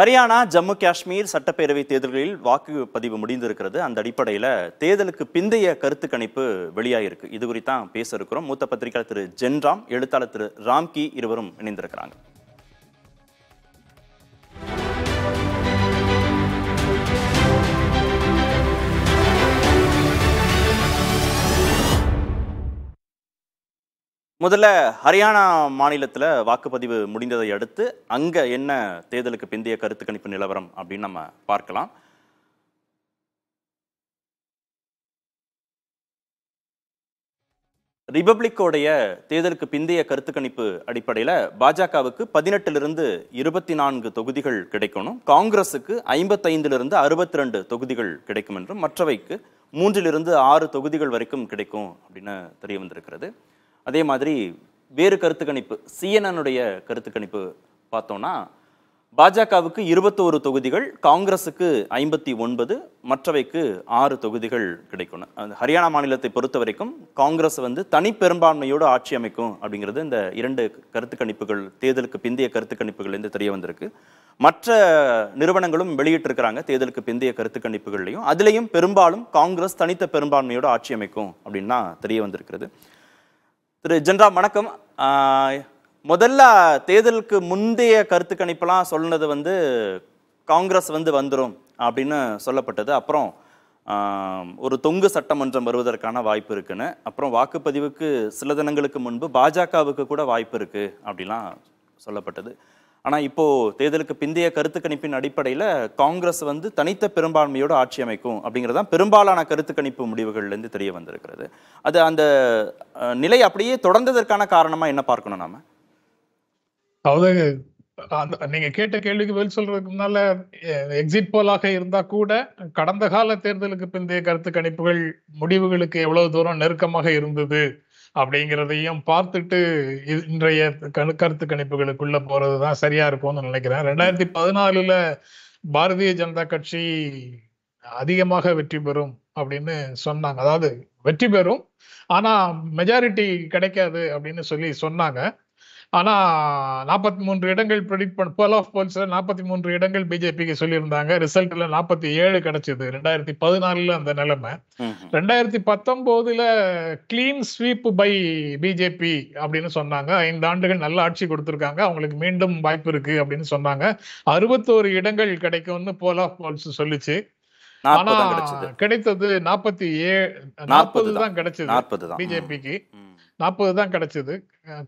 ஹரியானா ஜம்மு காஷ்மீர் சட்டப்பேரவை தேர்தல்களில் வாக்குப்பதிவு முடிந்திருக்கிறது. அந்த அடிப்படையில் தேர்தலுக்கு பிந்தைய கருத்து கணிப்பு வெளியாயிருக்கு. இது குறித்தான் பேச இருக்கிறோம். மூத்த பத்திரிகையாளர் திரு ஜென்ராம் எழுத்தாளர் திரு ராம்கி இருவரும் இணைந்திருக்கிறாங்க. முதல்ல ஹரியானா மாநிலத்தில் வாக்குப்பதிவு முடிந்ததை அடுத்து அங்கே என்ன தேர்தலுக்கு பிந்தைய கருத்து கணிப்பு நிலவரம் அப்படின்னு நம்ம பார்க்கலாம். ரிபப்ளிக்கோடைய தேர்தலுக்கு பிந்தைய கருத்து கணிப்பு அடிப்படையில் பாஜகவுக்கு பதினெட்டிலிருந்து இருபத்தி நான்கு தொகுதிகள் கிடைக்கணும். காங்கிரஸுக்கு ஐம்பத்தைந்திலிருந்து அறுபத்தி ரெண்டு தொகுதிகள் கிடைக்கும் என்றும் மற்றவைக்கு மூன்றிலிருந்து ஆறு தொகுதிகள் வரைக்கும் கிடைக்கும் அப்படின்னு தெரிய வந்திருக்கிறது. அதே மாதிரி வேறு கருத்து கணிப்பு சிஎன்எனுடைய கருத்து கணிப்பு பார்த்தோன்னா பாஜகவுக்கு இருபத்தோரு தொகுதிகள் காங்கிரஸுக்கு ஐம்பத்தி ஒன்பது மற்றவைக்கு ஆறு தொகுதிகள் கிடைக்கும். அது ஹரியானா மாநிலத்தை பொறுத்த வரைக்கும் காங்கிரஸ் வந்து தனி பெரும்பான்மையோடு ஆட்சி அமைக்கும் அப்படிங்கிறது இந்த இரண்டு கருத்து கணிப்புகள் தேர்தலுக்கு பிந்தைய கருத்து கணிப்புகள்லேருந்து தெரிய வந்திருக்கு. மற்ற நிறுவனங்களும் வெளியிட்டிருக்கிறாங்க தேர்தலுக்கு பிந்தைய கருத்து கணிப்புகள்லையும் அதுலேயும் பெரும்பாலும் காங்கிரஸ் தனித்த பெரும்பான்மையோடு ஆட்சி அமைக்கும் அப்படின்னா தெரிய வந்திருக்கிறது. திரு ஜென்ரா வணக்கம். முதல்ல தேர்தலுக்கு முந்தைய கருத்து கணிப்பெல்லாம் சொன்னது வந்து காங்கிரஸ் வந்து வந்துடும் அப்படின்னு சொல்லப்பட்டது. அப்புறம் ஒரு தொங்கு சட்டமன்றம் வருவதற்கான வாய்ப்பு இருக்குன்னு. அப்புறம் வாக்குப்பதிவுக்கு சில தினங்களுக்கு முன்பு பாஜகவுக்கு கூட வாய்ப்பு இருக்குது அப்படிலாம் சொல்லப்பட்டது. ஆனால் இப்போ தேர்தலுக்கு பிந்தைய கருத்து கணிப்பின் அடிப்படையில் காங்கிரஸ் வந்து தனித்த பெரும்பான்மையோடு ஆட்சி அமைக்கும் அப்படிங்கிறதான் பெரும்பாலான கருத்து கணிப்பு முடிவுகள்லேருந்து தெரிய வந்திருக்கிறது. அது அந்த நிலை அப்படியே தொடர்ந்ததற்கான காரணமாக என்ன பார்க்கணும் நாம? அதாவது அந்த நீங்க கேட்ட கேள்விக்கு பதில் சொல்றதுக்கு எக்ஸிட் போலாக இருந்தா கூட கடந்த கால தேர்தலுக்கு பிந்தைய கருத்து கணிப்புகள் முடிவுகளுக்கு எவ்வளவு தூரம் நெருக்கமாக இருந்தது? அப்படிங்கிறதையும் பார்த்துட்டு இன்றைய கணு கருத்து கணிப்புகளுக்குள்ள போறதுதான் சரியா இருக்கும்னு நினைக்கிறேன். ரெண்டாயிரத்தி பதினாலுல பாரதிய ஜனதா கட்சி அதிகமாக வெற்றி பெறும் அப்படின்னு சொன்னாங்க. அதாவது வெற்றி பெறும் ஆனா மெஜாரிட்டி கிடைக்காது அப்படின்னு சொல்லி சொன்னாங்க. ஆனா நாற்பத்தி மூன்று இடங்கள் ப்ரெடிக்ட் பண்ண போல் ஆஃப் போல்ஸ்ல நாற்பத்தி மூன்று இடங்கள் பிஜேபிக்கு சொல்லியிருந்தாங்க. ரிசல்ட்ல நாற்பத்தி ஏழு கிடைச்சது. ரெண்டாயிரத்தி பதினாலுல அந்த நிலைமை. ரெண்டாயிரத்தி பத்தொன்பதுல கிளீன் ஸ்வீப் பை பிஜேபி அப்படின்னு சொன்னாங்க. ஐந்து ஆண்டுகள் நல்ல ஆட்சி கொடுத்திருக்காங்க. அவங்களுக்கு மீண்டும் வாய்ப்பு இருக்கு அப்படின்னு சொன்னாங்க. அறுபத்தோரு இடங்கள் கிடைக்கும்னு போல் ஆஃப் போல்ஸ் சொல்லுச்சு. ஆனா கிடைத்தது நாற்பத்தி ஏழு நாற்பது தான். கிடைச்சது பிஜேபிக்கு. நாற்பது தான் கிடைச்சது.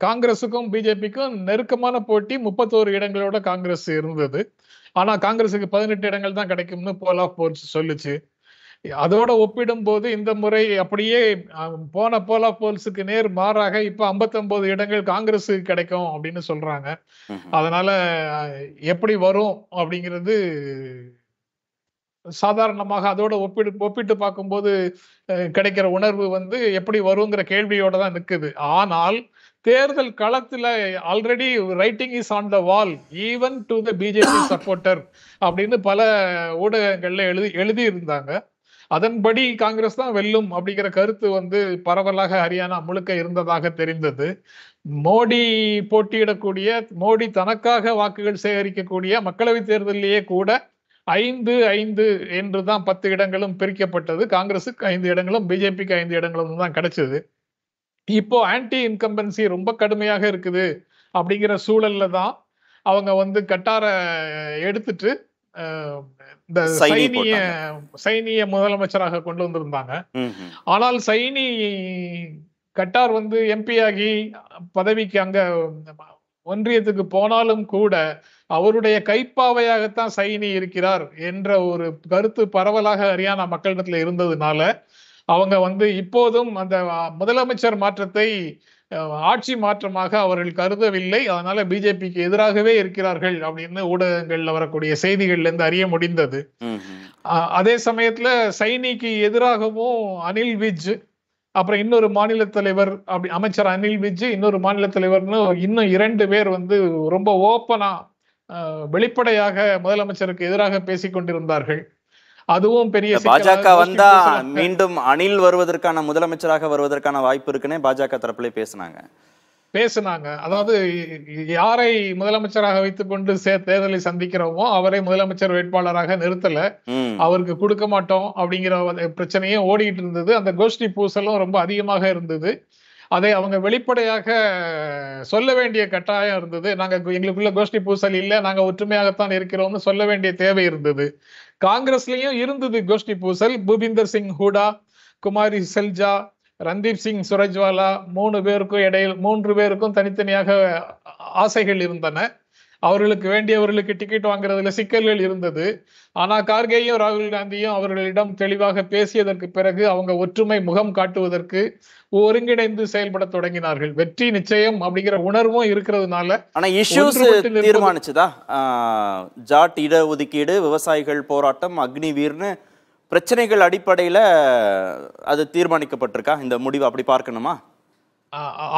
காங்கிரஸுக்கும் பிஜேபிக்கும் நெருக்கமான போட்டி முப்பத்தோரு இடங்களோட காங்கிரஸ் இருந்தது. ஆனா காங்கிரஸுக்கு பதினெட்டு இடங்கள் தான் கிடைக்கும்னு போல் ஆஃப் போல்ஸ் சொல்லுச்சு. அதோட ஒப்பிடும்போது இந்த முறை அப்படியே போன போல் ஆஃப் போல்ஸுக்கு நேர் மாறாக இப்ப 59 இடங்கள் காங்கிரஸுக்கு கிடைக்கும் அப்படின்னு சொல்றாங்க. அதனால எப்படி வரும் அப்படிங்கிறது சாதாரணமாக அதோட ஒப்பிடு ஒப்பிட்டு பார்க்கும்போது கிடைக்கிற உணர்வு வந்து எப்படி வருங்கிற கேள்வியோட தான் நிக்குது. ஆனால் தேர்தல் களத்துல already writing is on the wall even to the BJP supporter அப்படின்னு பல ஊடகங்கள்ல எழுதி எழுதி இருந்தாங்க அதன்படி காங்கிரஸ் தான் வெல்லும் அப்படிங்கிற கருத்து வந்து பரவலாக ஹரியானா முழுக்க இருந்ததாக தெரிந்தது. மோடி போட்டியிடக்கூடிய மோடி தனக்காக வாக்குகள் சேகரிக்கக்கூடிய மக்களவைத் தேர்தலிலேயே கூட ஐந்து ஐந்து என்று தான் பத்து இடங்களும் பிரிக்கப்பட்டது. காங்கிரஸுக்கு ஐந்து இடங்களும் பிஜேபிக்கு ஐந்து இடங்களும் தான் கிடைச்சது. இப்போ ஆன்டி இன்கம்பன்சி ரொம்ப கடுமையாக இருக்குது அப்படிங்கிற சூழல்ல தான் அவங்க வந்து கட்டார எடுத்துட்டு இந்த சைனி சைனிய சைனிய முதலமைச்சராக கொண்டு வந்திருந்தாங்க. ஆனால் சைனி கட்டார் வந்து எம்பி ஆகி பதவிக்கு அங்க ஒன்றியத்துக்கு போனாலும் கூட அவருடைய கைப்பாவையாகத்தான் சைனி இருக்கிறார் என்ற ஒரு கருத்து பரவலாக ஹரியானா மக்களிடத்துல இருந்ததுனால அவங்க வந்து இப்போதும் அந்த முதலமைச்சர் மாற்றத்தை ஆட்சி மாற்றமாக அவர்கள் கருதவில்லை. அதனால பிஜேபிக்கு எதிராகவே இருக்கிறார்கள் அப்படின்னு ஊடகங்கள்ல வரக்கூடிய செய்திகள்ல இருந்து அறிய முடிந்தது. அதே சமயத்துல சைனிக்கு எதிராகவும் அனில் விஜ் அப்புறம் இன்னொரு மாநில தலைவர் அப்படி அமைச்சர் அனில் விஜ் இன்னொரு மாநில தலைவர்னு இன்னும் இரண்டு பேர் வந்து ரொம்ப ஓப்பனா வெளிப்படையாக முதலமைச்சருக்கு எதிராக பேசிக் கொண்டிருந்தார்கள். அதுவும் பெரிய பாஜக வந்தா மீண்டும் அணில் வருவதற்கான முதலமைச்சராக வருவதற்கான வாய்ப்பு இருக்குன்னே பாஜக தரப்புல பேசுனாங்க. பேசுனாங்க. அதாவது யாரை முதலமைச்சராக வைத்துக்கொண்டு சே தேர்தலை சந்திக்கிறோமோ அவரை முதலமைச்சர் வேட்பாளராக நிறுத்தல. அவருக்கு கொடுக்க மாட்டோம் அப்படிங்கிற பிரச்சனையும் ஓடிட்டு இருந்தது. அந்த கோஷ்டி பூசலும் ரொம்ப அதிகமாக இருந்தது. அதை அவங்க வெளிப்படையாக சொல்ல வேண்டிய கட்டாயம் இருந்தது. நாங்க எங்களுக்குள்ள கோஷ்டி பூசல் இல்லை. நாங்க ஒற்றுமையாகத்தான் இருக்கிறோம்னு சொல்ல வேண்டிய தேவை இருந்தது. காங்கிரஸ்லயும் இருந்தது கோஷ்டி பூசல். பூபிந்தர் சிங் ஹூடா குமாரி செல்ஜா ரந்தீப் சிங் சுரஜ்வாலா மூணு பேருக்கும் இடையில் மூன்று பேருக்கும் தனித்தனியாக ஆசைகள் இருந்தன. அவர்களுக்கு வேண்டியவர்களுக்கு டிக்கெட் வாங்குறதுல சிக்கல்கள் இருந்தது. ஆனா கார்கேயும் ராகுல் காந்தியும் அவர்களிடம் தெளிவாக பேசியதற்கு பிறகு அவங்க ஒற்றுமை முகம் காட்டுவதற்கு ஒருங்கிணைந்து செயல்பட தொடங்கினார்கள். வெற்றி நிச்சயம் அப்படிங்கிற உணர்வும் இருக்கிறதுனால ஆனா இஷ்யூஸ் தீர்மானிச்சுதா? ஜாட் இட ஒதுக்கீடு விவசாயிகள் போராட்டம் அக்னிவீர்னு பிரச்சனைகள் அடிப்படையில அது தீர்மானிக்கப்பட்டிருக்கா? இந்த முடிவு அப்படி பார்க்கணுமா?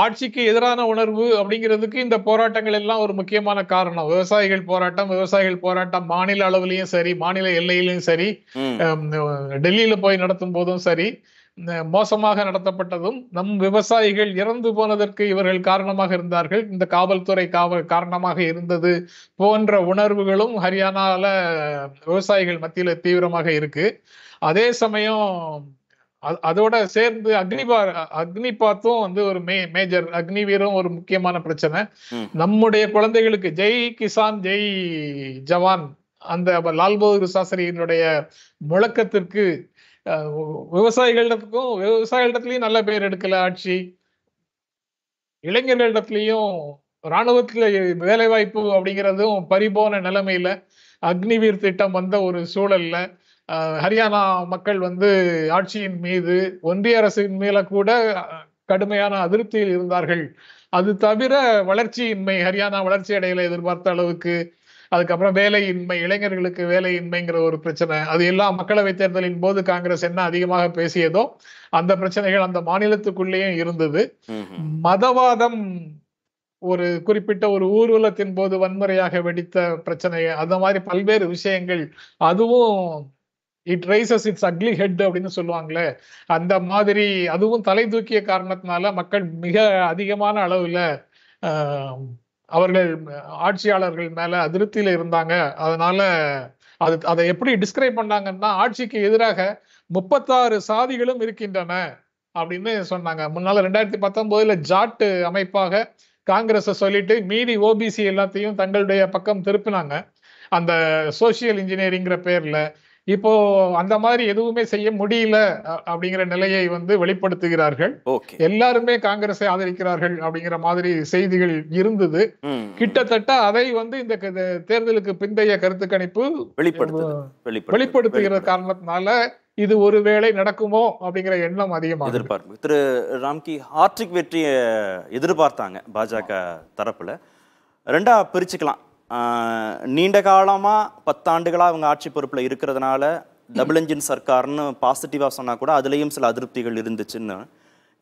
ஆட்சிக்கு எதிரான உணர்வு அப்படிங்கிறதுக்கு இந்த போராட்டங்கள் எல்லாம் ஒரு முக்கியமான காரணம். விவசாயிகள் போராட்டம் விவசாயிகள் போராட்டம் மாநில அளவுலயும் சரி மாநில எல்லையிலும் சரி டெல்லியில போய் நடத்தும் போதும் சரி மோசமாக நடத்தப்பட்டதும் நம் விவசாயிகள் இறந்து போனதற்கு இவர்கள் காரணமாக இருந்தார்கள். இந்த காவல்துறை காவல் காரணமாக இருந்தது போன்ற உணர்வுகளும் ஹரியானால விவசாயிகள் மத்தியில தீவிரமாக இருக்கு. அதே சமயம் அதோட சேர்ந்து அக்னிபா அக்னிபாத்தும் வந்து ஒரு மே மேஜர் அக்னிவீரும் ஒரு முக்கியமான பிரச்சனை. நம்முடைய குழந்தைகளுக்கு ஜெய் கிசான் ஜெய் ஜவான் அந்த லால் பகதூர் சாஸ்திரியினுடைய முழக்கத்திற்கு விவசாயிகளிடத்துக்கும் விவசாயிகளிடத்துலயும் நல்ல பேர் எடுக்கல ஆட்சி இளைஞர்களிடத்துலயும் ராணுவத்துல வேலை வாய்ப்பு அப்படிங்கிறதும் பறிபோன நிலைமையில அக்னிவீர் திட்டம் வந்த ஒரு சூழல்ல ஹரியானா மக்கள் வந்து ஆட்சியின் மீது ஒன்றிய அரசின் மேல கூட கடுமையான அதிருப்தியில் இருந்தார்கள் அது தவிர வளர்ச்சியின்மை ஹரியானா வளர்ச்சி அடையல எதிர்பார்த்த அளவுக்கு அதுக்கப்புறம் வேலையின்மை இளைஞர்களுக்கு வேலையின்மைங்கிற ஒரு பிரச்சனை அது எல்லாம் மக்களவை தேர்தலின் போது காங்கிரஸ் என்ன அதிகமாக பேசியதோ அந்த பிரச்சனைகள் அந்த மாநிலத்துக்குள்ளேயும் இருந்தது. மதவாதம் ஒரு குறிப்பிட்ட ஒரு ஊர்வலத்தின் போது வன்முறையாக வெடித்த பிரச்சனை அந்த மாதிரி பல்வேறு விஷயங்கள் அதுவும் it raises its ugly head அப்படின்னு சொல்லுவாங்களே அந்த மாதிரி அதுவும் தலை தூக்கிய காரணத்தினால மக்கள் மிக அதிகமான அளவில் அவர்கள் ஆட்சியாளர்கள் மேல அதிருப்தியில இருந்தாங்க. அதனால அது அதை எப்படி டிஸ்கிரைப் பண்ணாங்கன்னா ஆட்சிக்கு எதிராக முப்பத்தாறு சாதிகளும் இருக்கின்றன அப்படின்னு சொன்னாங்க. முன்னால ரெண்டாயிரத்தி பத்தொன்பதுல ஜாட்டு அமைப்பாக காங்கிரஸை சொல்லிட்டு மீதி ஓபிசி எல்லாத்தையும் தங்களுடைய பக்கம் திருப்பினாங்க. அந்த சோசியல் இன்ஜினியரிங்கிற பேர்ல இப்போ அந்த மாதிரி எதுவுமே செய்ய முடியல அப்படிங்கிற நிலையை வந்து வெளிப்படுத்துகிறார்கள். எல்லாருமே காங்கிரஸை ஆதரிக்கிறார்கள் அப்படிங்கிற மாதிரி செய்திகள் இருந்தது. கிட்டத்தட்ட அதை வந்து இந்த தேர்தலுக்கு பிந்தைய கருத்து கணிப்பு. வெளிப்படுத்துகிற காரணத்தினால இது ஒருவேளை நடக்குமோ அப்படிங்கிற எண்ணம் அதிகமாக எதிர்பார்ப்பு. திரு ராம்கி ஹார்ட்ரிக் வெற்றியை எதிர்பார்த்தாங்க பாஜக தரப்புல. ரெண்டா பிரிச்சுக்கலாம். நீண்ட காலமா பத்தாண்டுகளா அவங்க ஆட்சி பொறுப்புல இருக்கிறதுனால டபுள் என்ஜின் சர்க்கார்னு பாசிட்டிவா சொன்னா கூட அதுலயும் சில அதிருப்திகள் இருந்துச்சுன்னு.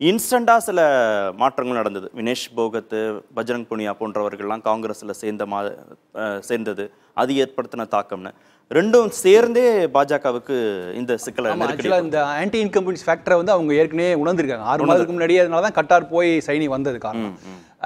இன்ஸ்டண்டா சில மாற்றங்கள் நடந்தது. வினேஷ் போகத் பஜரங் புனியா போன்றவர்கள்லாம் காங்கிரஸ்ல சேர்ந்த மா சேர்ந்தது. அது ஏற்படுத்தின தாக்கம்னு. ரெண்டும் சேர்ந்தே பாஜகவுக்கு இந்த சிக்கலை இந்த ஆன்டி இன்கம்பன்ஸ் ஃபேக்டரை வந்து அவங்க ஏற்கனவே உணர்ந்திருக்காங்க. ஆறு மாதத்துக்கு முன்னாடியே அதனால தான் கட்டார் போய் சைனி வந்தது காரணம்.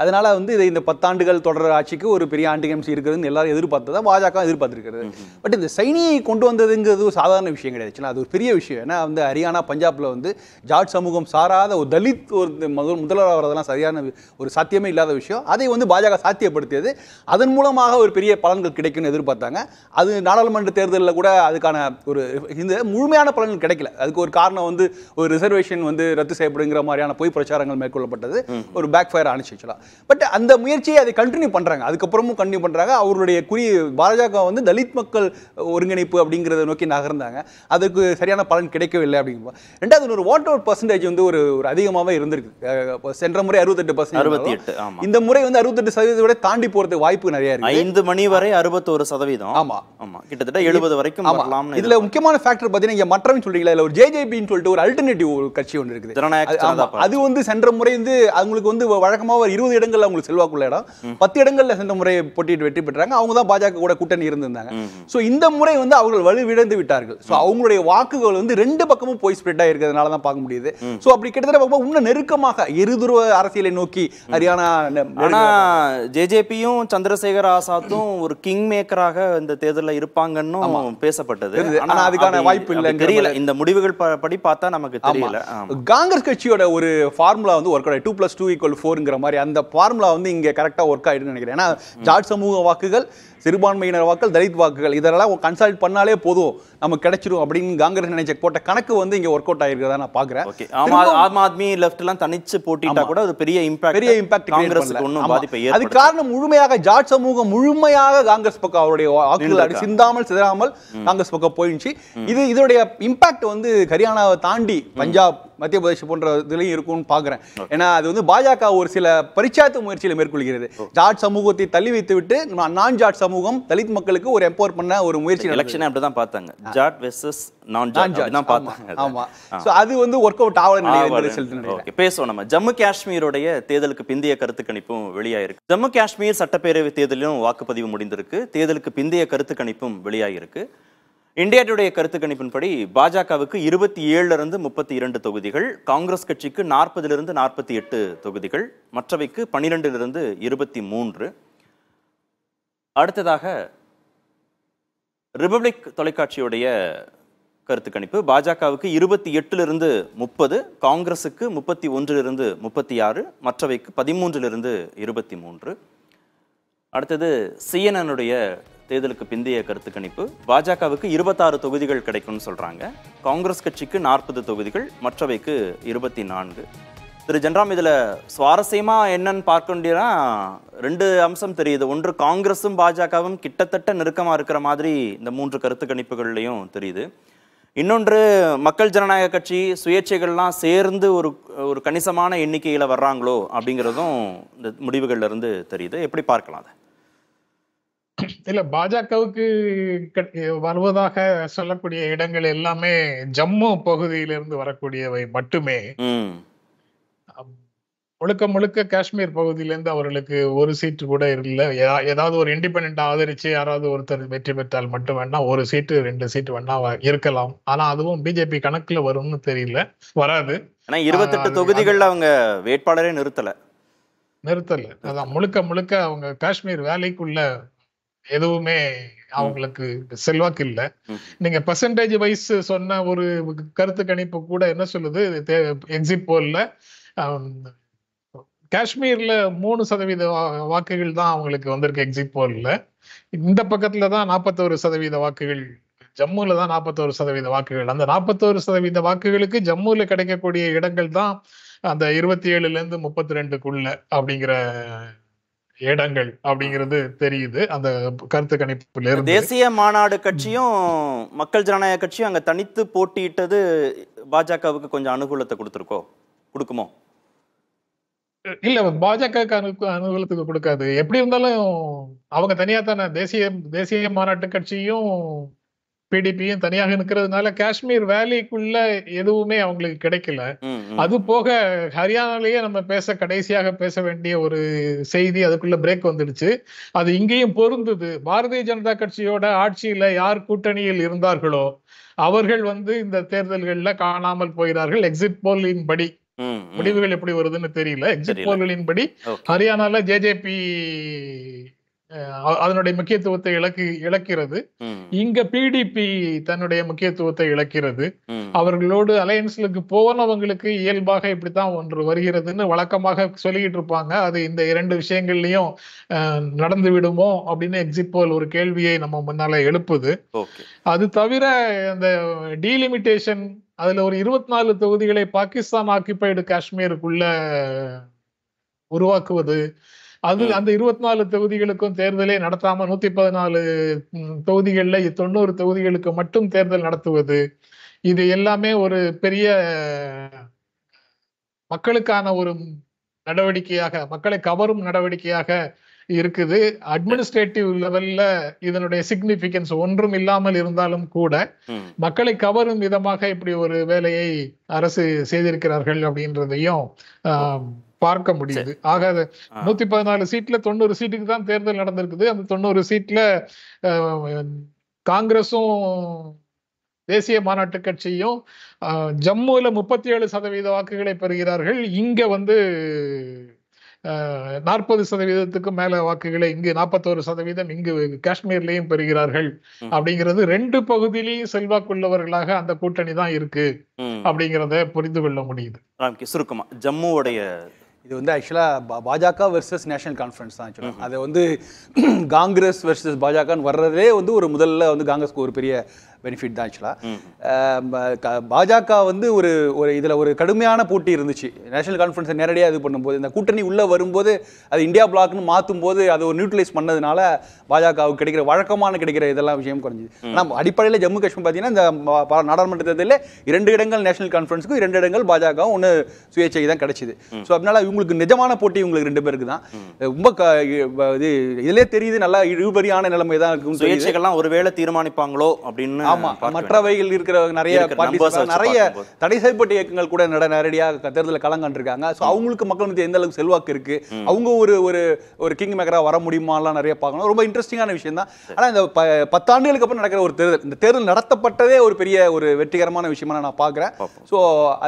அதனால வந்து இது இந்த பத்தாண்டுகள் தொடர் ஆட்சிக்கு ஒரு பெரிய ஆன்டி இன்கம்பன்சி இருக்குதுன்னு எல்லாரும் எதிர்பார்த்ததா பாஜக எதிர்பார்த்திருக்கிறது. பட் இந்த சைனியை கொண்டு வந்ததுங்கிறது ஒரு சாதாரண விஷயம் கிடையாது. அது ஒரு பெரிய விஷயம். ஏன்னா வந்து ஹரியானா பஞ்சாப்ல வந்து ஜாட் சமூகம் சாராத ஒரு தலித் ஒரு முதல் முதல்வர் வரதெல்லாம் சரியான ஒரு சாத்தியமே இல்லாத விஷயம். அதை வந்து பாஜக சாத்தியப்படுத்தியது. அதன் மூலமாக ஒரு பெரிய பலன்கள் கிடைக்கும்னு எதிர்பார்த்தாங்க. அது நாடாளுமன்ற தேர்தலில் கூட அதுக்கான ஒரு இந்த முழுமையான பலன்கள் கிடைக்கல. அதுக்கு ஒரு காரணம் வந்து ஒரு ரிசர்வேஷன் வந்து ரத்து செய்யப்படுங்கிற மாதிரியான பொய் பிரச்சாரங்கள் மேற்கொள்ளப்பட்டது. ஒரு பேக் ஃபயர் ஆனிச்சு ஆக்சுவலாக பட் அந்த முயற்சியை அதை கண்டினியூ பண்றாங்க. அதுக்கப்புறமும் கண்டினியூ பண்றாங்க. அவருடைய குறி பாஜக வந்து தலித் மக்கள் ஒருங்கிணைப்பு அப்படிங்கிறத நோக்கி நகர்ந்தாங்க. அதுக்கு சரியான பலன் கிடைக்கவில்லை அப்படிங்கிறப்ப ரெண்டாவது ஒரு வாட் அவுட் பர்சன்டேஜ் வந்து ஒரு ஒரு அதிகமாகவே இருந்திருக்கு. சென்ற முறை அறுபத்தெட்டு அறுபத்தி பர்சன்ட் எட்டு ஆமா. இந்த முறை வந்து அறுபத்தெட்டு சதவீதத்தை விட தாண்டி போறதுக்கு வாய்ப்பு நிறைய இருக்கு. ஐந்து மணி வரை அறுபத்தோரு சதவீதம். ஆமா. ஆமா. கிட்டத்தட்ட எழுபது வரைக்கும் ஆமா. வரலாம்னு இதுல முக்கியமான ஃபேக்டர் பாத்தீங்கன்னா இங்க மற்றவங்க சொல்றீங்களா? இதுல ஒரு ஜேஜேபின்னு சொல்லிட்டு ஒரு அல்டர்னேட்டிவ் கட்சி ஒன்று இருக்குது. அது வந்து சென்ற முறை வந்து அவங்களுக்கு வந்து வழக்கமாக ஒரு இருபது இடங்கள்ல அவங்களுக்கு செல்வாக்குள்ள இடம். பத்து இடங்கள்ல சென்ற முறை போட்டியிட்டு வெற்றி பெற்றாங்க. அவங்க தான் பாஜக கூட கூட்டணி இருந்திருந்தாங்க. ஸோ இந்த முறை வந்து அவர்கள் வலுவிழந்து விட்டார்கள். ஸோ அவங்களுடைய வாக்குகள் வந்து ரெண்டு பக்கமும் போய் ஸ்ப்ரெட் ஆயிருக்கிறதுனால தான் பார்க்க முடியுது. ஸோ அப்படி கிட்டத்தட்ட பார்க்கும்போது இன்னும் நெருக்கமாக இருதுருவ அரசியலை நோக்கி ஹரியானா ஜேஜேபியும் சந்திரசேகர் ஆசாத்தும் ஒரு கிங் மேக்கராக இந்த தேர்தல்ல இருப்பாங்கன்னு பேசப்பட்டது. ஆனா அதுக்கான வாய்ப்பு இல்லைங்கிற தெரியல. இந்த முடிவுகள் படி பார்த்தா நமக்கு தெரியல. காங்கிரஸ் கட்சியோட ஒரு ஃபார்முலா வந்து ஒர்க் ஆகுது டூ பிளஸ் டூ ஈக்குவல் ஃபோருங்கிற மாதிரி அந்த ஃபார்முலா வந்து இங்க கரெக்டா ஒர்க் ஆயிடுன்னு நினைக்கிறேன். ஏன்னா ஜாட் சமூக வாக்குகள் சிறுபான்மையினர் வாக்குகள் தலித் வாக்குகள் இதெல்லாம் கன்சல்ட் பண்ணாலே போதும். நமக்கு கிடைச்சிரும் அப்படின்னு காங்கிரஸ் நினைச்ச போட்ட கணக்கு வந்து இங்க ஒர்க் அவுட் ஆயிருக்கிறதா நான் பாக்குறேன். ஓகே. ஆமா ஆத்மி லெஃப்ட் எல்லாம் தனிச்சு போட்டிட்டா கூட அது பெரிய இம்பாக்ட் பெரிய இம்பாக்ட் காங்கிரஸுக்கு ஒன்றும் பாதிப்பை அது காரணம் முழுமையாக ஜாட் சமூகம் முழுமையாக காங்கிரஸ் பக்கம் அவருடைய வாக்குகள் அப்படி சிந்தாமல் சிதறாமல் காங்கிரஸ் பக்கம் போயிடுச்சு. இது இதோடைய இம்பாக்ட் வந்து ஹரியானாவை தாண்டி பஞ்சாப் மத்திய பிரதேஷ் போன்ற இதுலயும் இருக்கும்னு பாக்குறேன் ஏன்னா அது வந்து பாஜக ஒரு சில பரிச்சாத்த முயற்சிகளை மேற்கொள்கிறது. ஜாட் சமூகத்தை தள்ளி வைத்து விட்டு நான் ஜாட் சமூகம் தலித் மக்களுக்கு ஒரு எம்பவர் பண்ண ஒரு முயற்சி. எலெக்ஷன் அப்படிதான் பார்த்தாங்க. ஜாட் வெர்சஸ் நான் ஜாட் தான் ஆமா, பார்த்தாங்க. அதை. ஆமா. சோ அது வந்து ஒர்க் அவுட் ஆகல ரிசல்ட் பேசுவோம் நம்ம. ஜம்மு காஷ்மீருடைய தேர்தலுக்கு பிந்தைய கருத்து கணிப்பும் வெளியாயிருக்கு. ஜம்மு காஷ்மீர் சட்டப்பேரவை தேர்தலிலும் வாக்குப்பதிவு முடிந்திருக்கு. தேர்தலுக்கு பிந்தைய கருத்து கணிப்பும் வெளியாகிருக்கு இந்தியா டுடே கருத்து கணிப்பின்படி பாஜகவுக்கு இருபத்தி ஏழுல இருந்து முப்பத்தி இரண்டு தொகுதிகள் காங்கிரஸ் கட்சிக்கு நாற்பதிலிருந்து நாற்பத்தி எட்டு தொகுதிகள் மற்றவைக்கு பன்னிரெண்டிலிருந்து இருபத்தி மூன்று. அடுத்ததாக ரிபப்ளிக் தொலைக்காட்சியுடைய கருத்து கணிப்பு பாஜகவுக்கு இருபத்தி எட்டிலிருந்து முப்பது காங்கிரஸுக்கு முப்பத்தி ஒன்றிலிருந்து முப்பத்தி ஆறு மற்றவைக்கு பதிமூன்றிலிருந்து இருபத்தி மூன்று. அடுத்தது சிஎன்எனுடைய தேர்தலுக்கு பிந்தைய கருத்து கணிப்பு. பாஜகவுக்கு இருபத்தாறு தொகுதிகள் கிடைக்கும்னு சொல்கிறாங்க காங்கிரஸ் கட்சிக்கு நாற்பது தொகுதிகள் மற்றவைக்கு இருபத்தி நான்கு திரு ஜென்ராம் இதில் சுவாரஸ்யமாக என்னன்னு பார்க்க வேண்டியனா ரெண்டு அம்சம் தெரியுது. ஒன்று காங்கிரஸும் பாஜகவும் கிட்டத்தட்ட நெருக்கமாக இருக்கிற மாதிரி இந்த மூன்று கருத்து கணிப்புகள்லையும் தெரியுது. இன்னொன்று மக்கள் ஜனநாயக கட்சி சுயேட்சைகள்லாம் சேர்ந்து ஒரு ஒரு கணிசமான எண்ணிக்கையில வர்றாங்களோ அப்படிங்கிறதும் இந்த முடிவுகள்ல இருந்து தெரியுது. எப்படி பார்க்கலாம் அதை? இல்ல பாஜகவுக்கு வருவதாக சொல்லக்கூடிய இடங்கள் எல்லாமே ஜம்மு பகுதியிலிருந்து வரக்கூடியவை மட்டுமே. முழுக்க முழுக்க காஷ்மீர் பகுதியிலேருந்து அவர்களுக்கு ஒரு சீட்டு கூட இல்லை. ஏதா- ஏதாவது ஒரு இண்டிபெண்ட் ஆதரிச்சு யாராவது ஒருத்தர் வெற்றி பெற்றால் மட்டும் வேணா ஒரு சீட்டு ரெண்டு சீட்டு வேணா இருக்கலாம். ஆனா அதுவும் பிஜேபி கணக்குல வரும்னு தெரியல. வராது. ஆனா இருபத்தெட்டு தொகுதிகள்ல அவங்க வேட்பாளரே நிறுத்தல. நிறுத்தல. அதான் முழுக்க முழுக்க அவங்க காஷ்மீர் வேலைக்குள்ள எதுவுமே அவங்களுக்கு செல்வாக்கு இல்ல. நீங்க பெர்சன்டேஜ் வைஸ் சொன்ன ஒரு கருத்து கணிப்பு கூட என்ன சொல்லுது? எக்ஸிட் போல்ல காஷ்மீர்ல மூணு சதவீத வாக்குகள் தான் அவங்களுக்கு வந்திருக்கு எக்ஸிட் போல்ல இந்த பக்கத்துல தான் நாற்பத்தோரு சதவீத வாக்குகள் ஜம்முல தான் நாற்பத்தோரு சதவீத வாக்குகள். அந்த நாற்பத்தோரு சதவீத வாக்குகளுக்கு ஜம்முல கிடைக்கக்கூடிய இடங்கள் தான் அந்த இருபத்தி ஏழுல இருந்து முப்பத்தி ரெண்டுக்குள்ள அப்படிங்கிற இடங்கள் அப்படிங்கிறது தெரியுது. அந்த கருத்து கணிப்புல இருந்து. தேசிய மாநாடு கட்சியும் மக்கள் ஜனநாயக கட்சியும் அங்க தனித்து போட்டியிட்டது பாஜகவுக்கு கொஞ்சம் அனுகூலத்தை கொடுத்துருக்கோ? கொடுக்குமோ? இல்ல பாஜக அனுகூலத்துக்கு கொடுக்காது. எப்படி இருந்தாலும் அவங்க தனியா தானே தேசிய தேசிய மாநாட்டு கட்சியும் பிடிபியும் தனியாக நிற்கிறதுனால காஷ்மீர் வேலிக்குள்ள எதுவுமே அவங்களுக்கு கிடைக்கல. அது போக ஹரியானாலேயே நம்ம பேச கடைசியாக பேச வேண்டிய ஒரு செய்தி அதுக்குள்ள பிரேக் வந்துடுச்சு. அது இங்கேயும் பொருந்துது. பாரதிய ஜனதா கட்சியோட ஆட்சியில யார் கூட்டணியில் இருந்தார்களோ அவர்கள் வந்து இந்த தேர்தல்கள்ல காணாமல் போகிறார்கள். எக்ஸிட் போலின் படி. முடிவுகள் எப்படி வருதுன்னு தெரியல. எக்ஸிட் தெரியல. போல்களின் படி Okay. ஹரியானால ஜேஜேபி அதனுடைய முக்கியத்துவத்தை இழக்கு இழக்கிறது. இங்க பிடிபி தன்னுடைய முக்கியத்துவத்தை இழக்கிறது. அவர்களோடு அலையன்ஸ்லுக்கு போனவங்களுக்கு இயல்பாக இப்படித்தான் ஒன்று வருகிறதுன்னு வழக்கமாக சொல்லிக்கிட்டு இருப்பாங்க. அது இந்த இரண்டு விஷயங்கள்லயும் நடந்து விடுமோ அப்படின்னு எக்ஸிட் போல் ஒரு கேள்வியை நம்ம முன்னால எழுப்புது. அது தவிர அந்த டீலிமிட்டேஷன் அதுல ஒரு இருபத்தி நாலு தொகுதிகளை பாகிஸ்தான் ஆக்கிபைடு காஷ்மீருக்குள்ள உருவாக்குவது அது. அந்த இருபத்தி நாலு தொகுதிகளுக்கும் தேர்தலே நடத்தாம நூத்தி பதினாலு தொகுதிகள்ல தொண்ணூறு தொகுதிகளுக்கு மட்டும் தேர்தல் நடத்துவது இது எல்லாமே ஒரு பெரிய மக்களுக்கான ஒரு நடவடிக்கையாக மக்களை கவரும் நடவடிக்கையாக இருக்குது. அட்மினிஸ்ட்ரேட்டிவ் லெவல்ல இதனுடைய சிக்னிபிகன்ஸ் ஒன்றும் இல்லாமல் இருந்தாலும் கூட. மக்களை கவரும் விதமாக இப்படி ஒரு வேலையை அரசு செய்திருக்கிறார்கள் அப்படின்றதையும் பார்க்க முடியுது. ஆக நூத்தி பதினாலு சீட்ல தொண்ணூறு சீட்டுக்கு தான் தேர்தல் நடந்திருக்குது. அந்த தொண்ணூறு சீட்ல காங்கிரஸும் தேசிய மாநாட்டு கட்சியும் ஜம்முல முப்பத்தி ஏழு சதவீத வாக்குகளை பெறுகிறார்கள். இங்க வந்து நாற்பது சதவீதத்துக்கு மேல வாக்குகளை இங்கு நாற்பத்தோரு சதவீதம் இங்கு காஷ்மீர்லயும் பெறுகிறார்கள். அப்படிங்கிறது ரெண்டு பகுதியிலையும் செல்வாக்குள்ளவர்களாக அந்த கூட்டணி தான் இருக்கு. அப்படிங்கிறத புரிந்து கொள்ள முடியுது. சுருக்கமா ஜம்முவுடைய இது வந்து ஆக்சுவலாக பாஜக வெர்சஸ் நேஷனல் கான்ஃபரன்ஸ் தான் ஆக்சுவலாக அதை வந்து காங்கிரஸ் வெர்சஸ் பாஜகன்னு வர்றதே வந்து ஒரு முதல்ல வந்து காங்கிரஸ்க்கு ஒரு பெரிய பெனிஃபிட் தான் ஆக்சுவலாக பாஜக வந்து ஒரு ஒரு இதில் ஒரு கடுமையான போட்டி இருந்துச்சு. நேஷனல் கான்ஃபரன்ஸை நேரடியாக இது பண்ணும்போது இந்த கூட்டணி உள்ளே வரும்போது அது இந்தியா பிளாக்னு மாற்றும் போது அது ஒரு நியூட்ரலைஸ் பண்ணதுனால பாஜகவுக்கு கிடைக்கிற வழக்கமான கிடைக்கிற இதெல்லாம் விஷயம் குறைஞ்சிது. ஆனால் அடிப்படையில் ஜம்மு காஷ்மீர் பார்த்தீங்கன்னா இந்த நாடாளுமன்ற தேர்தலில் இரண்டு இடங்கள் நேஷனல் கான்ஃபரன்ஸுக்கும் இரண்டு இடங்கள் பாஜகவும் ஒன்று சுயேட்சை தான் கிடைச்சிது. ஸோ அதனால இவங்களுக்கு நிஜமான போட்டி இவங்களுக்கு ரெண்டு பேருக்கு தான். ரொம்ப இது இதிலே தெரியுது நல்லா இழுபறியான நிலைமை தான் தெரியுது. சுயேட்சைகள்லாம் ஒருவேளை தீர்மானிப்பாங்களோ அப்படின்னு ஆமா மற்றவைகள் இருக்கிற நிறைய நிறைய. தடை செய்யப்பட்ட இயக்கங்கள் கூட நட நேரடியாக தேர்தலில் களங்கண்டிருக்காங்க ஸோ அவங்களுக்கு மக்கள் மத்திய எந்த அளவுக்கு செல்வாக்கு இருக்கு? அவங்க ஒரு ஒரு ஒரு கிங் மேக்கரா வர முடியுமாலாம் நிறைய பார்க்கணும். ரொம்ப இன்ட்ரெஸ்டிங்கான விஷயம் தான். ஆனா இந்த பத்தாண்டுகளுக்கு அப்புறம் நடக்கிற ஒரு தேர்தல் இந்த தேர்தல் நடத்தப்பட்டதே ஒரு பெரிய ஒரு வெற்றிகரமான விஷயமா நான் பார்க்குறேன். ஸோ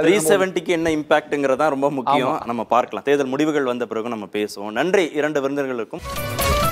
த்ரீ செவன்ட்டிக்கு என்ன இம்பாக்ட்ங்கிறதா ரொம்ப முக்கியம். நம்ம பார்க்கலாம். தேர்தல் முடிவுகள் வந்த பிறகு நம்ம பேசுவோம். நன்றி. இரண்டு விருந்தினர்களுக்கும்.